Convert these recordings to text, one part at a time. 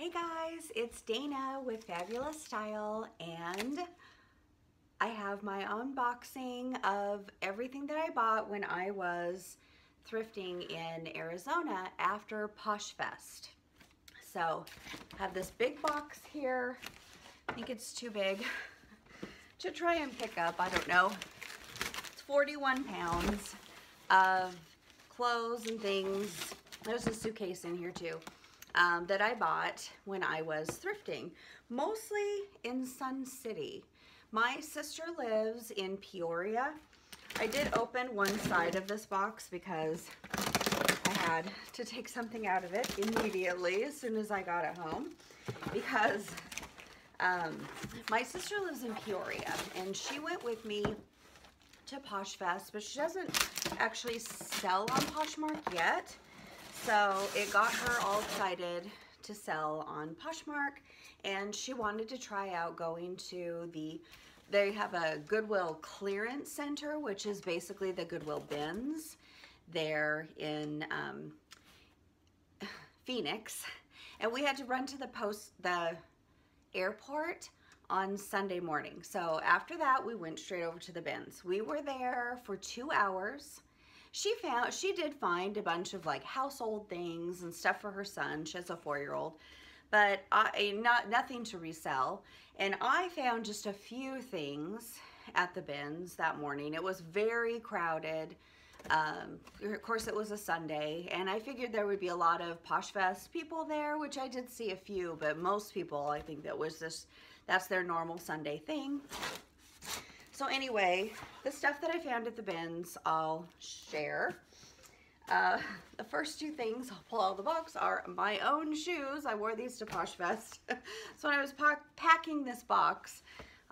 Hey guys, it's Dana with Fabulous Style and I have my unboxing of everything that I bought when I was thrifting in Arizona after Posh Fest. So I have this big box here. I think it's too big to try and pick up. I don't know. It's 41 pounds of clothes and things. There's a suitcase in here too um, that I bought when I was thrifting, mostly in Sun City. My sister lives in Peoria. I did open one side of this box because I had to take something out of it immediately as soon as I got it home because um, my sister lives in Peoria and she went with me to Posh Fest, but she doesn't actually sell on Poshmark yet. So it got her all excited to sell on Poshmark and she wanted to try out going to the, they have a Goodwill clearance center, which is basically the Goodwill bins there in um, Phoenix. And we had to run to the post, the airport on Sunday morning. So after that, we went straight over to the bins. We were there for two hours. She found, she did find a bunch of like household things and stuff for her son. She has a four-year-old, but I, not nothing to resell. And I found just a few things at the bins that morning. It was very crowded. Um, of course, it was a Sunday, and I figured there would be a lot of Posh Fest people there, which I did see a few, but most people, I think that was just that's their normal Sunday thing. So anyway, the stuff that I found at the bins, I'll share. Uh, the first two things, I'll pull out of the box, are my own shoes. I wore these to Posh Fest. so when I was packing this box,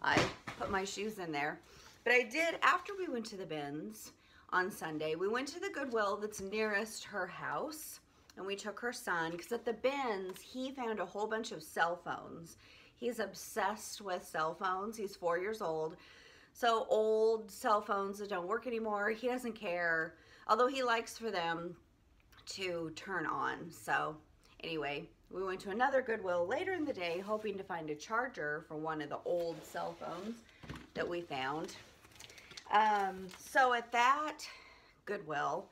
I put my shoes in there. But I did, after we went to the bins on Sunday, we went to the Goodwill that's nearest her house and we took her son because at the bins, he found a whole bunch of cell phones He's obsessed with cell phones. He's four years old. So old cell phones that don't work anymore, he doesn't care. Although he likes for them to turn on. So anyway, we went to another Goodwill later in the day hoping to find a charger for one of the old cell phones that we found. Um, so at that Goodwill,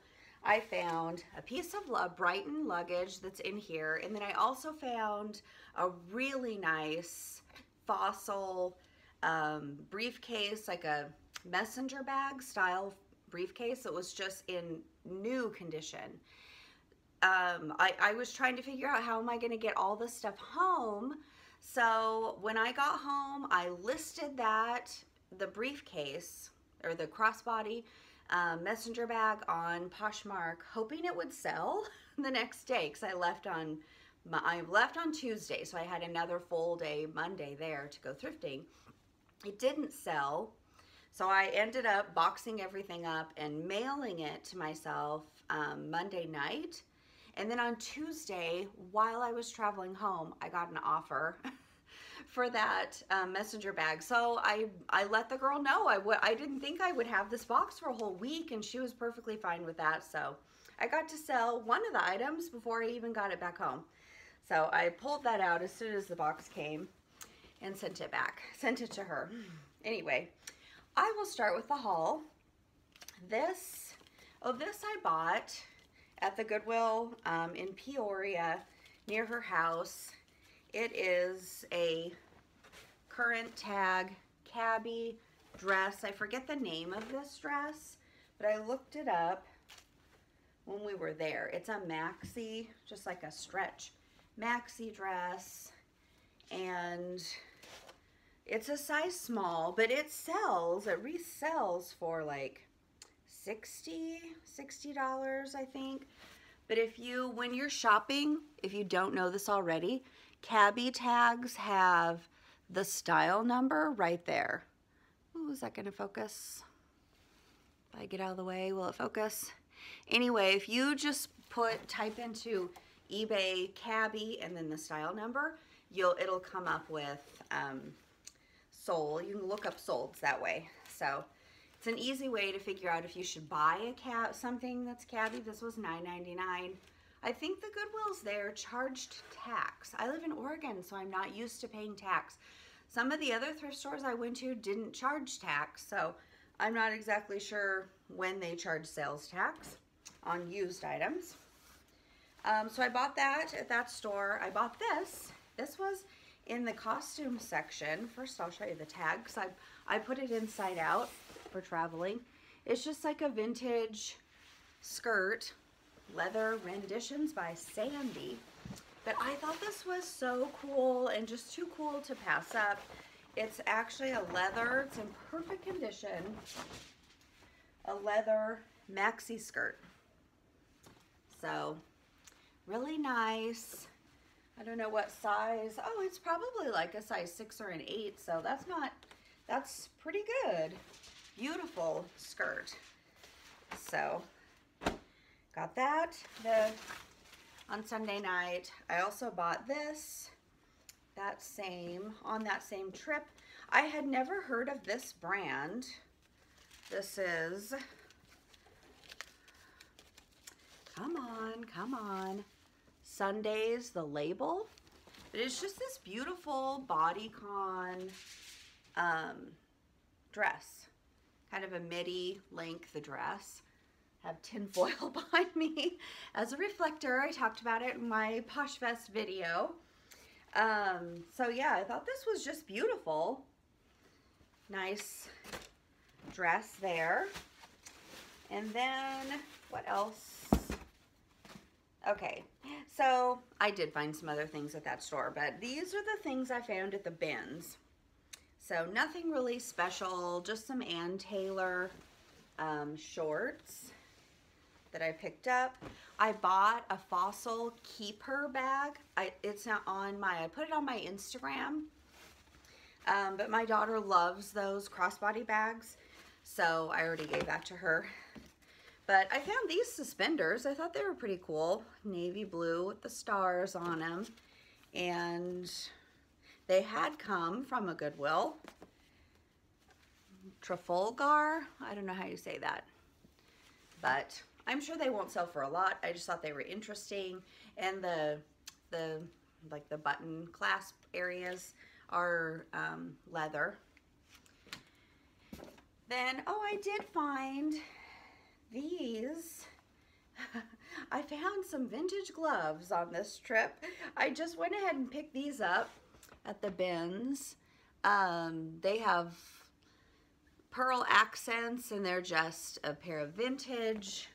I found a piece of Brighton luggage that's in here. And then I also found a really nice fossil um, briefcase, like a messenger bag style briefcase. It was just in new condition. Um, I, I was trying to figure out how am I going to get all this stuff home. So when I got home, I listed that, the briefcase, or the crossbody, um, messenger bag on Poshmark, hoping it would sell the next day because I left on my, I left on Tuesday, so I had another full day Monday there to go thrifting. It didn't sell, so I ended up boxing everything up and mailing it to myself um, Monday night. And then on Tuesday, while I was traveling home, I got an offer for that um, messenger bag. So I, I let the girl know. I, I didn't think I would have this box for a whole week and she was perfectly fine with that. So I got to sell one of the items before I even got it back home. So I pulled that out as soon as the box came and sent it back, sent it to her. Anyway, I will start with the haul. This, oh, this I bought at the Goodwill um, in Peoria near her house. It is a current tag Cabi dress. I forget the name of this dress, but I looked it up when we were there. It's a maxi, just like a stretch maxi dress. And it's a size small, but it sells, it resells for like 60 $60, I think. But if you, when you're shopping, if you don't know this already, Cabi tags have the style number right there. Ooh, is that gonna focus? If I get out of the way, will it focus? Anyway, if you just put, type into eBay Cabi and then the style number, you'll it'll come up with um, sold. You can look up solds that way. So it's an easy way to figure out if you should buy a cat something that's Cabi. This was $9.99 I think the Goodwills there charged tax. I live in Oregon, so I'm not used to paying tax. Some of the other thrift stores I went to didn't charge tax, so I'm not exactly sure when they charge sales tax on used items. Um, so I bought that at that store. I bought this. This was in the costume section. First, I'll show you the tag because I, I put it inside out for traveling. It's just like a vintage skirt, leather renditions by Sandy. But I thought this was so cool and just too cool to pass up. It's actually a leather, it's in perfect condition, a leather maxi skirt. So, really nice. I don't know what size. Oh, it's probably like a size six or an eight, so that's not, that's pretty good. Beautiful skirt. So, got that. The on Sunday night. I also bought this, that same, on that same trip. I had never heard of this brand. This is, come on, come on, Sundays, the label. But it's just this beautiful bodycon um, dress, kind of a midi length dress I have tinfoil behind me as a reflector. I talked about it in my Posh Fest video. Um, so yeah, I thought this was just beautiful. Nice dress there. And then what else? Okay, so I did find some other things at that store, but these are the things I found at the bins. So nothing really special, just some Ann Taylor um, shorts that I picked up. I bought a Fossil Keyper bag. I, it's not on my, I put it on my Instagram. Um, but my daughter loves those crossbody bags. So I already gave that to her. But I found these suspenders. I thought they were pretty cool. Navy blue with the stars on them. And they had come from a Goodwill. Trafalgar. I don't know how you say that. But I'm sure they won't sell for a lot. I just thought they were interesting. And the, the like the button clasp areas are um, leather. Then, oh, I did find these. I found some vintage gloves on this trip. I just went ahead and picked these up at the bins. Um, they have pearl accents and they're just a pair of vintage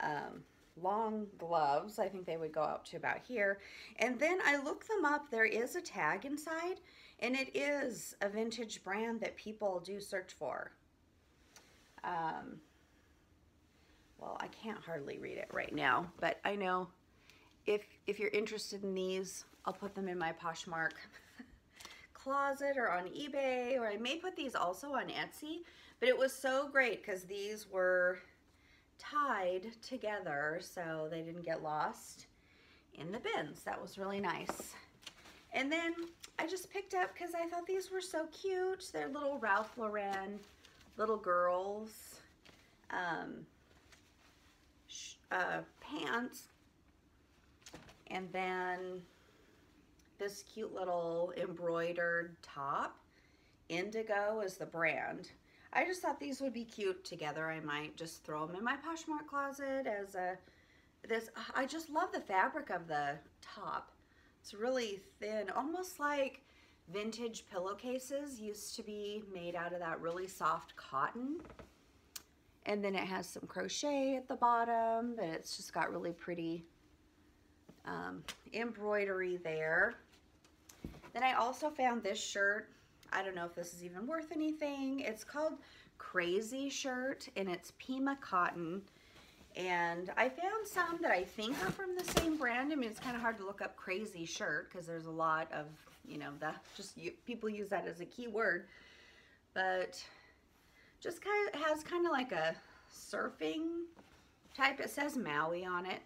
um, long gloves. I think they would go up to about here. And then I looked them up. There is a tag inside, and it is a vintage brand that people do search for. Um, well, I can't hardly read it right now, but I know if, if you're interested in these, I'll put them in my Poshmark closet or on eBay, or I may put these also on Etsy, but it was so great because these were tied together so they didn't get lost in the bins. That was really nice. And then I just picked up because I thought these were so cute. They're little Ralph Lauren little girls um, uh, pants. And then this cute little embroidered top. Indigo is the brand. I just thought these would be cute together. I might just throw them in my Poshmark closet as a, this, I just love the fabric of the top. It's really thin, almost like vintage pillowcases used to be made out of that really soft cotton. And then it has some crochet at the bottom, but it's just got really pretty um, embroidery there. Then I also found this shirt I don't know if this is even worth anything. It's called Crazy Shirt and it's Pima Cotton. And I found some that I think are from the same brand. I mean, it's kind of hard to look up crazy shirt because there's a lot of, you know, the just you, people use that as a keyword. But just kind of has kind of like a surfing type. It says Maui on it.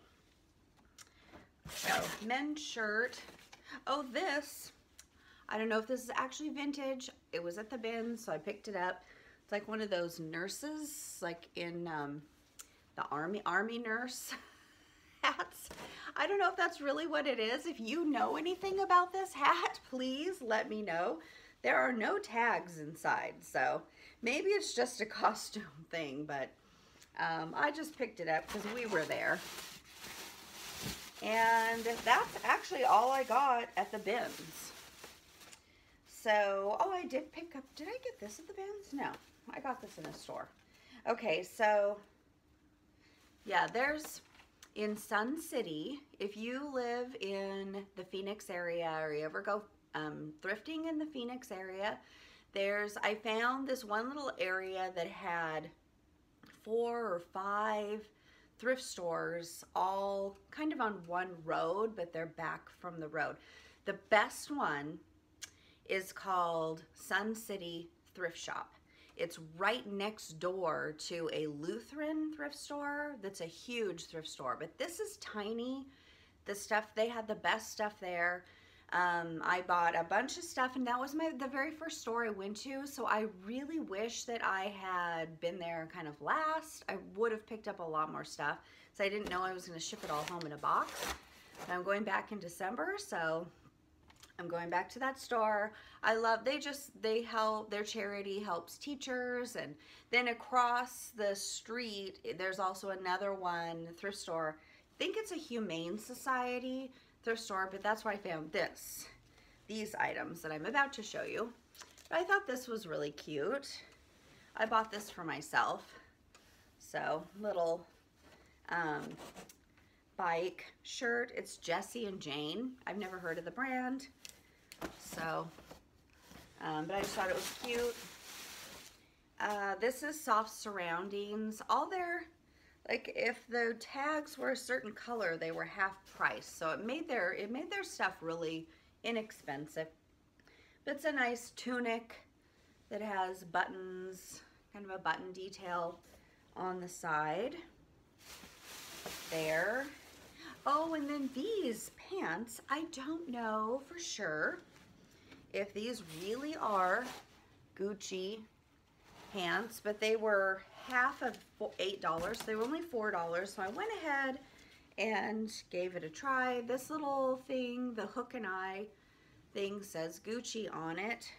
So, men's shirt. Oh, this I don't know if this is actually vintage. It was at the bin, so I picked it up. It's like one of those nurses, like in um, the army army nurse hats. I don't know if that's really what it is. If you know anything about this hat, please let me know. There are no tags inside, so maybe it's just a costume thing, but um, I just picked it up because we were there. And that's actually all I got at the bins. So, oh, I did pick up, did I get this at the bins? No, I got this in a store. Okay, so, yeah, there's, in Sun City, if you live in the Phoenix area or you ever go um, thrifting in the Phoenix area, there's, I found this one little area that had four or five thrift stores all kind of on one road, but they're back from the road. The best one is called Sun City Thrift Shop. It's right next door to a Lutheran thrift store that's a huge thrift store, but this is tiny. The stuff, they had the best stuff there. Um, I bought a bunch of stuff and that was my the very first store I went to so I really wish that I had been there kind of last. I would have picked up a lot more stuff so I didn't know I was going to ship it all home in a box. I'm going back in December so I'm going back to that store. I love, they just, they help, their charity helps teachers. And then across the street, there's also another one, thrift store. I think it's a Humane Society thrift store, but that's where I found this, these items that I'm about to show you. But I thought this was really cute. I bought this for myself. So, little um, bike shirt. It's Jesse and Jane. I've never heard of the brand. So, um, but I just thought it was cute. Uh, this is soft surroundings. All their, like if the tags were a certain color, they were half price. So it made their, it made their stuff really inexpensive. But it's a nice tunic that has buttons, kind of a button detail on the side there. Oh, and then these pants, I don't know for sure if these really are Gucci pants, but they were half of $8. They were only $4, so I went ahead and gave it a try. This little thing, the hook and eye thing says Gucci on it.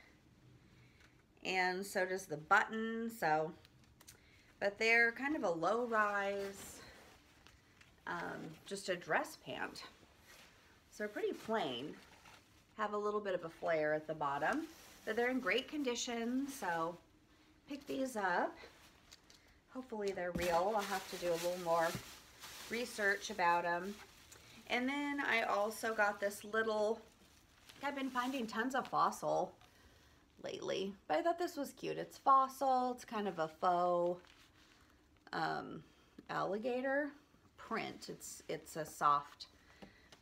And so does the button, so, but they're kind of a low rise, um, just a dress pant. So they're pretty plain have a little bit of a flare at the bottom. But they're in great condition, so pick these up. Hopefully they're real. I'll have to do a little more research about them. And then I also got this little, I've been finding tons of fossil lately, but I thought this was cute. It's fossil, it's kind of a faux um, alligator print. It's, it's a soft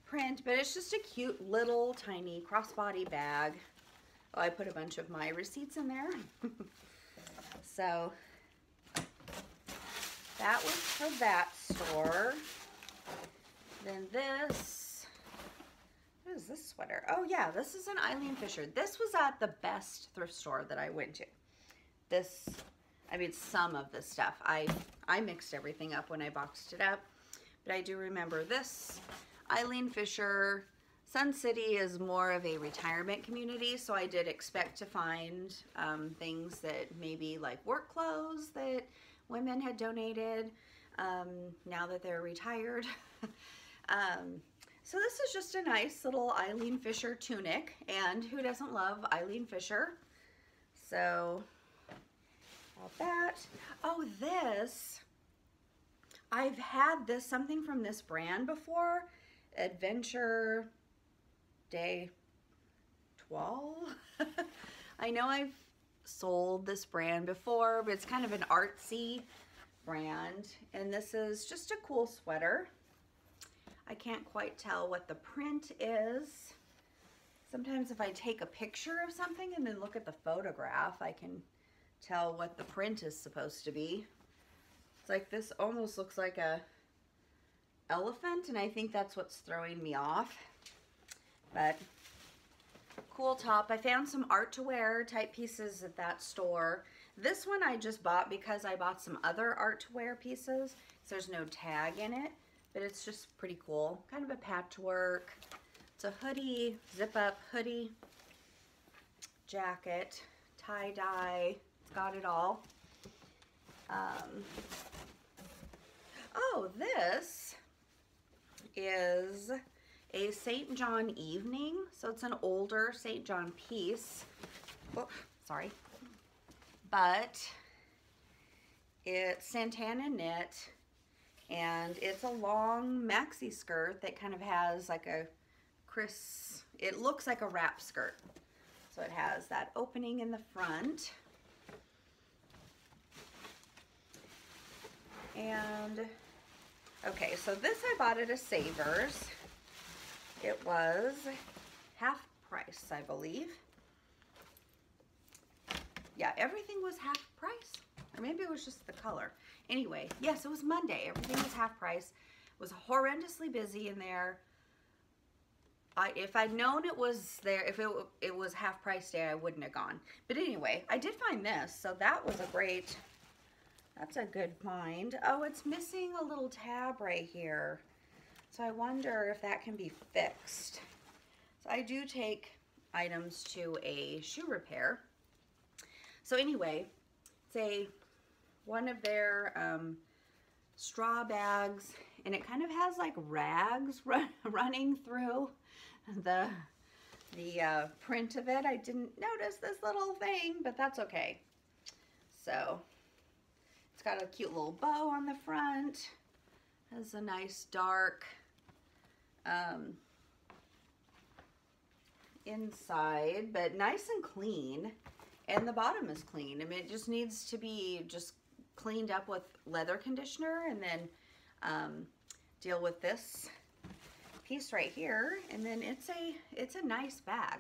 print, but it's just a cute little tiny crossbody bag. Oh, I put a bunch of my receipts in there. so that was for that store. Then this, what is this sweater? Oh yeah, this is an Eileen Fisher. This was at the best thrift store that I went to. This, I mean, some of the stuff. I, I mixed everything up when I boxed it up. But I do remember this Eileen Fisher, Sun City is more of a retirement community, so I did expect to find um, things that maybe like work clothes that women had donated um, now that they're retired. um, so this is just a nice little Eileen Fisher tunic, and who doesn't love Eileen Fisher? So, all that. Oh, this, I've had this, something from this brand before, Adventure Day 12. I know I've sold this brand before, but it's kind of an artsy brand. And this is just a cool sweater. I can't quite tell what the print is. Sometimes if I take a picture of something and then look at the photograph, I can tell what the print is supposed to be. It's like this almost looks like a elephant, and I think that's what's throwing me off. But cool top. I found some art to wear type pieces at that store. This one I just bought because I bought some other art to wear pieces. So there's no tag in it. but it's just pretty cool. Kind of a patchwork. It's a hoodie, zip up hoodie, jacket, tie dye. It's got it all. Um, oh, this is a St. John evening. So it's an older St. John piece. Oh, sorry. But it's Santana knit and it's a long maxi skirt that kind of has like a Chris, it looks like a wrap skirt. So it has that opening in the front. And, okay, so this I bought at a Savers. It was half price, I believe. Yeah, everything was half price. Or maybe it was just the color. Anyway, yes, it was Monday. Everything was half price. It was horrendously busy in there. I, if I'd known it was there, if it, it was half price day, I wouldn't have gone. But anyway, I did find this, so that was a great, that's a good find. Oh, it's missing a little tab right here. So I wonder if that can be fixed. So I do take items to a shoe repair. So anyway, say one of their um, straw bags and it kind of has like rags run, running through the the uh, print of it. I didn't notice this little thing, but that's okay. So it's got a cute little bow on the front. Has a nice dark um, inside, but nice and clean. And the bottom is clean. I mean, it just needs to be just cleaned up with leather conditioner and then um, deal with this piece right here and then it's a it's a nice bag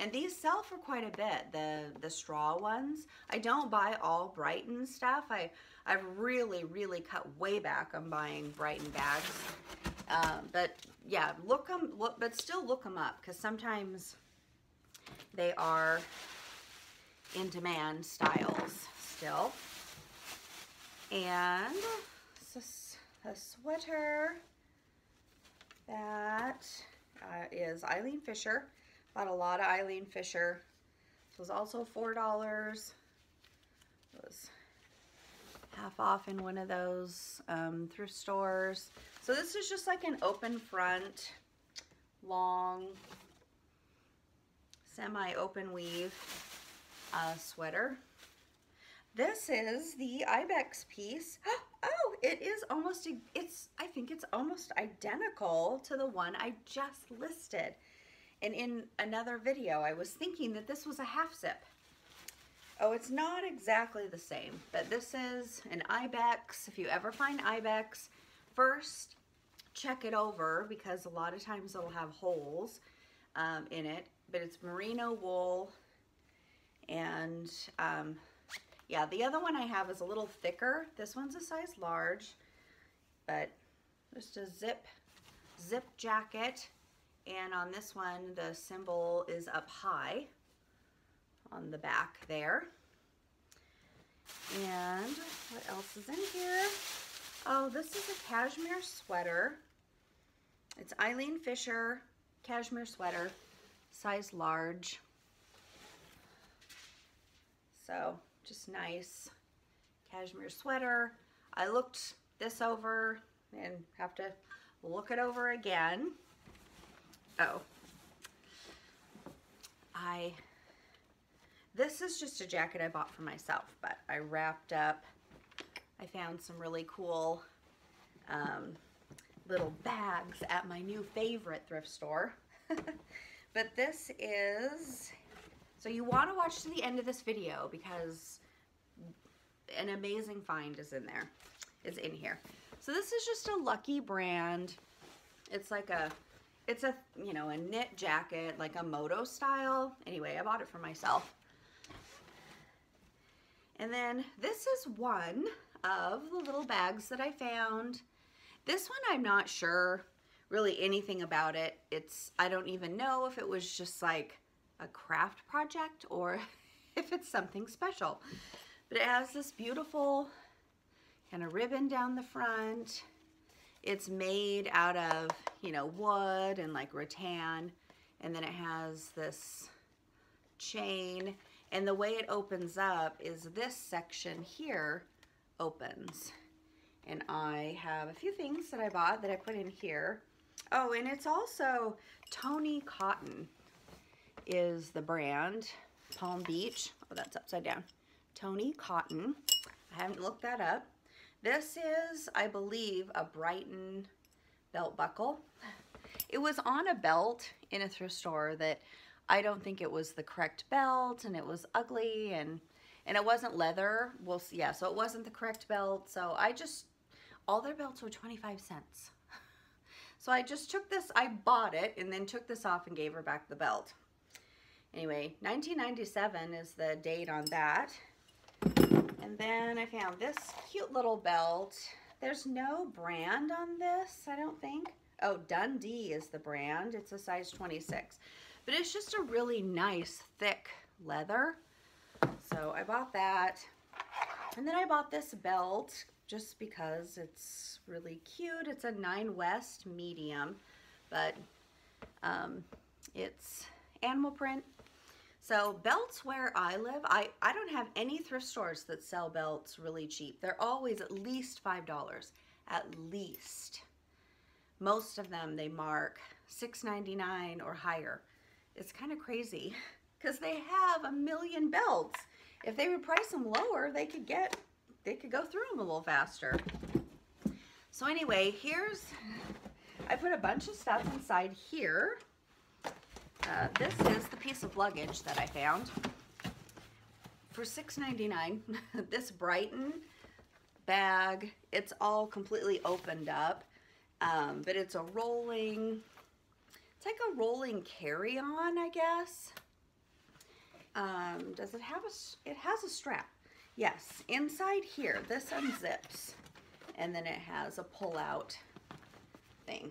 and these sell for quite a bit the the straw ones I don't buy all Brighton stuff I I've really really cut way back on buying Brighton bags um, but yeah look them look but still look them up because sometimes they are in demand styles still and a sweater that uh, is Eileen Fisher. Bought a lot of Eileen Fisher. This was also $4. It was half off in one of those um, thrift stores. So this is just like an open front, long, semi-open weave uh, sweater. This is the Ibex piece. Oh, it is almost, it's, I think it's almost identical to the one I just listed. And in another video, I was thinking that this was a half zip. Oh, it's not exactly the same, but this is an Ibex. If you ever find Ibex, first check it over because a lot of times it'll have holes um, in it, but it's merino wool and um, yeah, the other one I have is a little thicker. This one's a size large, but just a zip, zip jacket. And on this one, the symbol is up high on the back there. And what else is in here? Oh, this is a cashmere sweater. It's Eileen Fisher cashmere sweater, size large. So just nice cashmere sweater. I looked this over and have to look it over again. Oh, I, this is just a jacket I bought for myself, but I wrapped up, I found some really cool um, little bags at my new favorite thrift store. but this is so you want to watch to the end of this video because an amazing find is in there, is in here. So this is just a Lucky brand. It's like a, it's a, you know, a knit jacket, like a moto style. Anyway, I bought it for myself. And then this is one of the little bags that I found. This one I'm not sure really anything about it. It's, I don't even know if it was just like a craft project or if it's something special. But it has this beautiful kind of ribbon down the front. It's made out of, you know, wood and like rattan. And then it has this chain. And the way it opens up is this section here opens. And I have a few things that I bought that I put in here. Oh, and it's also Tony Cotton is the brand. Palm Beach. Oh, that's upside down. Tony Cotton. I haven't looked that up. This is, I believe, a Brighton belt buckle. It was on a belt in a thrift store that I don't think it was the correct belt and it was ugly and and it wasn't leather. Well, yeah, so it wasn't the correct belt. So I just, all their belts were 25 cents. So I just took this, I bought it and then took this off and gave her back the belt. Anyway, 1997 is the date on that. And then I found this cute little belt. There's no brand on this, I don't think. Oh, Dundee is the brand. It's a size 26. But it's just a really nice, thick leather. So I bought that. And then I bought this belt just because it's really cute. It's a 9 West medium, but um, it's animal print. So belts where I live, I, I don't have any thrift stores that sell belts really cheap. They're always at least $5, at least. Most of them they mark $6.99 or higher. It's kind of crazy because they have a million belts. If they would price them lower, they could get, they could go through them a little faster. So anyway, here's, I put a bunch of stuff inside here. Uh, this is the piece of luggage that I found for $6.99. this Brighton bag, it's all completely opened up, um, but it's a rolling, it's like a rolling carry-on, I guess. Um, does it have a, it has a strap. Yes, inside here, this unzips, and then it has a pull-out thing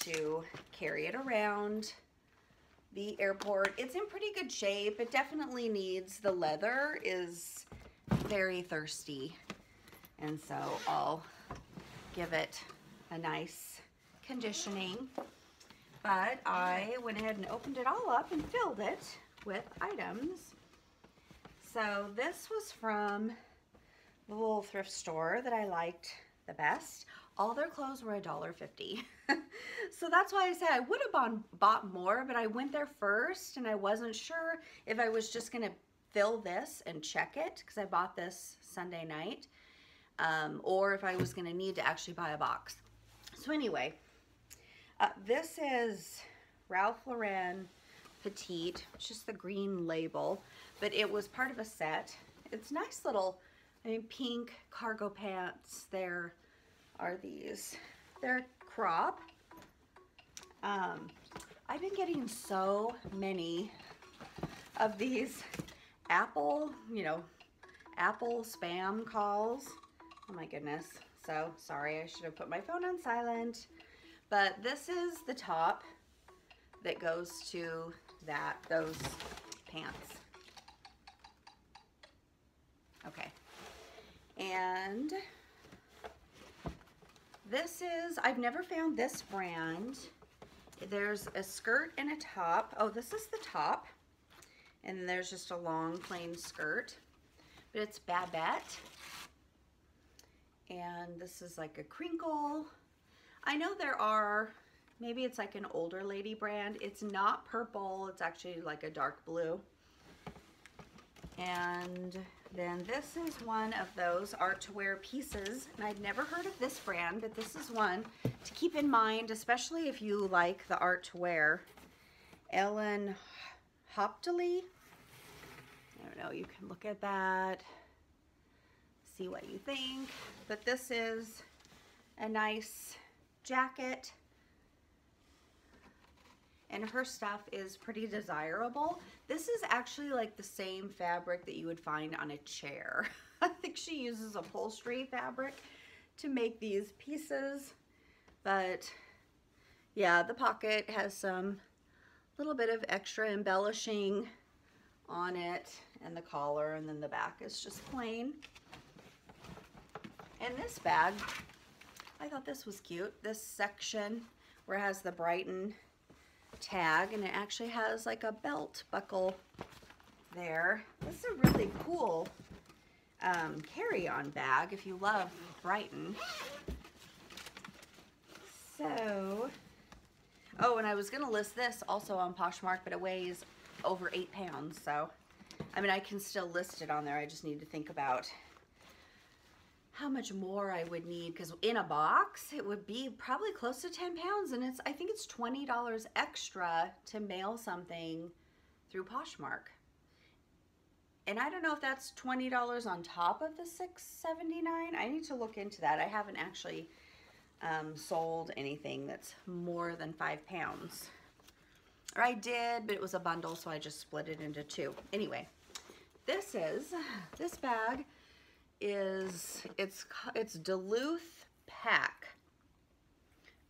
to carry it around the airport. It's in pretty good shape. It definitely needs, the leather is very thirsty. And so I'll give it a nice conditioning. But I went ahead and opened it all up and filled it with items. So this was from the little thrift store that I liked the best. All their clothes were $1.50. so that's why I said I would have bought more, but I went there first and I wasn't sure if I was just going to fill this and check it because I bought this Sunday night um, or if I was going to need to actually buy a box. So anyway, uh, this is Ralph Lauren Petite, it's just the green label, but it was part of a set. It's nice little, I mean, pink cargo pants. They're are these. They're crop. Um, I've been getting so many of these Apple, you know, Apple spam calls. Oh my goodness. So sorry, I should have put my phone on silent. But this is the top that goes to that, those pants. Okay. And this is, I've never found this brand. There's a skirt and a top. Oh, this is the top. And there's just a long plain skirt. But it's Babette. And this is like a crinkle. I know there are, maybe it's like an older lady brand. It's not purple. It's actually like a dark blue. And then this is one of those art to wear pieces. And I'd never heard of this brand, but this is one to keep in mind, especially if you like the art to wear. Ellen Hoptily. I don't know, you can look at that, see what you think. But this is a nice jacket and her stuff is pretty desirable. This is actually like the same fabric that you would find on a chair. I think she uses upholstery fabric to make these pieces, but yeah, the pocket has some little bit of extra embellishing on it and the collar and then the back is just plain. And this bag, I thought this was cute. This section where it has the Brighton tag and it actually has like a belt buckle there. This is a really cool um, carry-on bag if you love Brighton. So, oh, and I was to list this also on Poshmark, but it weighs over eight pounds. So, I mean, I can still list it on there. I just need to think about how much more I would need because in a box it would be probably close to 10 pounds and it's I think it's $20 extra to mail something through Poshmark. And I don't know if that's $20 on top of the $6.79. I need to look into that. I haven't actually um, sold anything that's more than five pounds. Or I did, but it was a bundle, so I just split it into two. Anyway, this is, this bag is, it's, it's Duluth Pack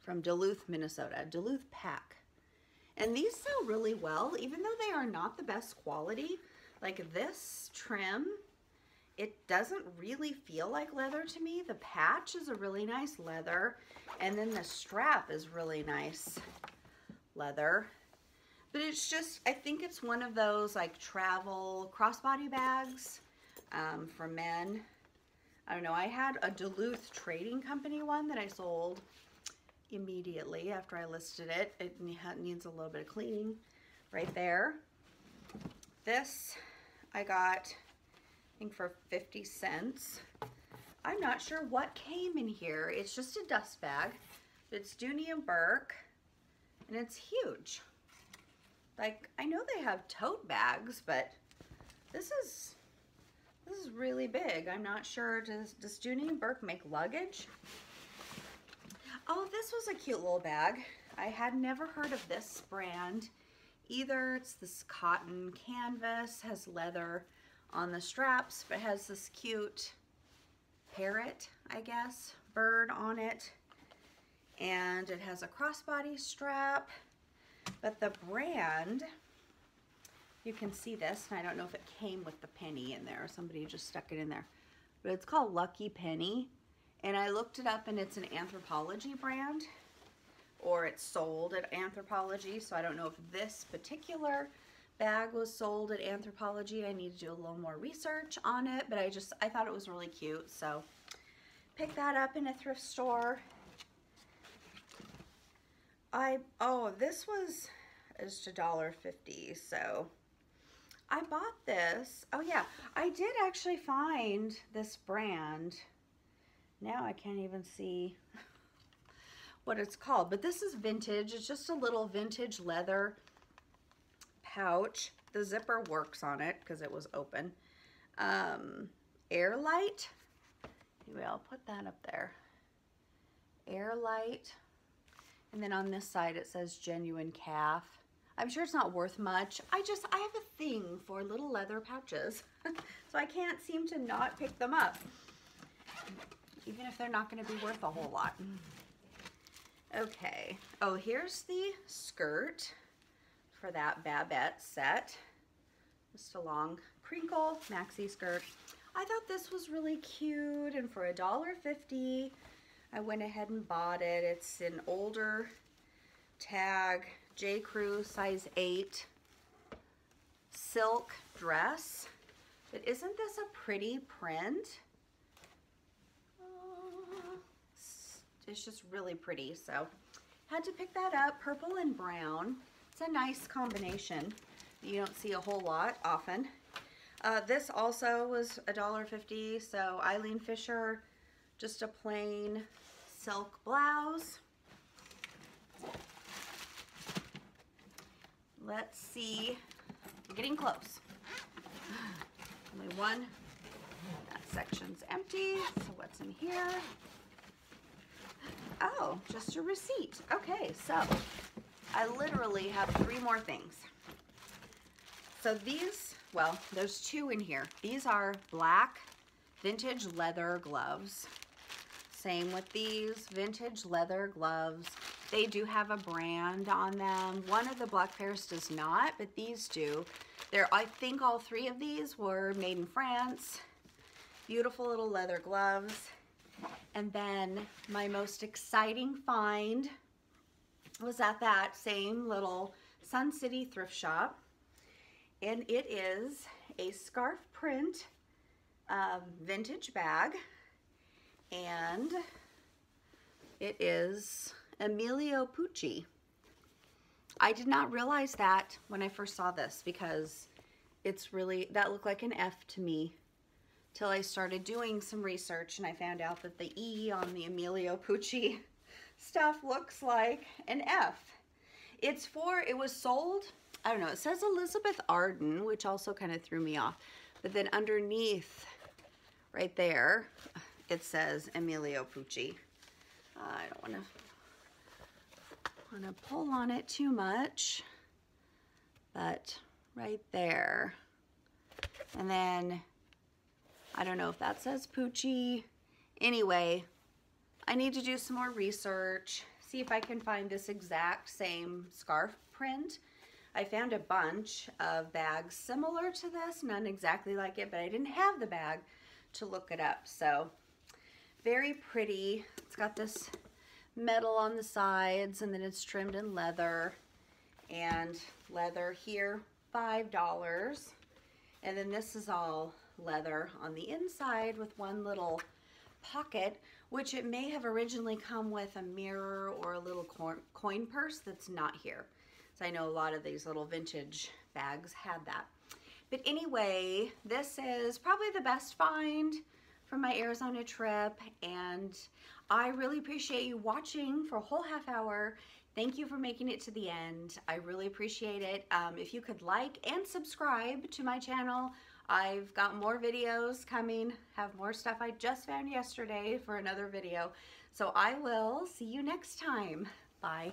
from Duluth, Minnesota. Duluth Pack. And these sell really well, even though they are not the best quality. Like this trim, it doesn't really feel like leather to me. The patch is a really nice leather. And then the strap is really nice leather. But it's just, I think it's one of those like travel crossbody bags um, for men. I don't know, I had a Duluth Trading Company one that I sold immediately after I listed it. It needs a little bit of cleaning right there. This I got, I think for 50 cents. I'm not sure what came in here. It's just a dust bag. It's Dooney and Bourke and it's huge. Like, I know they have tote bags, but this is this is really big. I'm not sure. Does, does and Bourke make luggage? Oh, this was a cute little bag. I had never heard of this brand either. It's this cotton canvas, has leather on the straps, but has this cute parrot, I guess, bird on it. And it has a crossbody strap, but the brand you can see this, and I don't know if it came with the penny in there. Or somebody just stuck it in there. But it's called Lucky Penny. And I looked it up, and it's an Anthropologie brand. Or it's sold at Anthropologie. So I don't know if this particular bag was sold at Anthropologie. I need to do a little more research on it. But I just, I thought it was really cute. So pick that up in a thrift store. I, oh, this was, is a dollar fifty. So I bought this. Oh yeah, I did actually find this brand. Now I can't even see what it's called, but this is vintage. It's just a little vintage leather pouch. The zipper works on it because it was open. Um, Airlight. Anyway, I'll put that up there. Airlight. And then on this side it says genuine calf. I'm sure it's not worth much. I just, I have a thing for little leather pouches. so I can't seem to not pick them up. Even if they're not going to be worth a whole lot. Okay. Oh, here's the skirt for that Babette set. Just a long crinkle maxi skirt. I thought this was really cute and for a dollar fifty, I went ahead and bought it. It's an older tag J. Crew size 8 silk dress. But isn't this a pretty print? it's just really pretty. So had to pick that up. Purple and brown. It's a nice combination. You don't see a whole lot often. Uh, this also was $1.50. So Eileen Fisher, just a plain silk blouse. Let's see. We're getting close. Only one. That section's empty. So what's in here? Oh, just a receipt. Okay, so I literally have three more things. So these, well, there's two in here. These are black vintage leather gloves. Same with these vintage leather gloves. They do have a brand on them. One of the black pairs does not, but these do. There, I think all three of these were made in France. Beautiful little leather gloves. And then my most exciting find was at that same little Sun City thrift shop. And it is a scarf print um, vintage bag. And it is Emilio Pucci. I did not realize that when I first saw this because it's really, that looked like an F to me till I started doing some research and I found out that the E on the Emilio Pucci stuff looks like an F. It's for, it was sold, I don't know, it says Elizabeth Arden, which also kind of threw me off. But then underneath, right there, it says Emilio Pucci. Uh, I don't want to want to pull on it too much, but right there. And then, I don't know if that says Poochie. Anyway, I need to do some more research, see if I can find this exact same scarf print. I found a bunch of bags similar to this, none exactly like it, but I didn't have the bag to look it up. So very pretty. It's got this metal on the sides and then it's trimmed in leather. And leather here $5 and then this is all leather on the inside with one little pocket which it may have originally come with a mirror or a little coin purse that's not here. So I know a lot of these little vintage bags had that. But anyway this is probably the best find from my Arizona trip and I really appreciate you watching for a whole half hour. Thank you for making it to the end. I really appreciate it. Um, if you could like and subscribe to my channel, I've got more videos coming, have more stuff I just found yesterday for another video. So I will see you next time. Bye.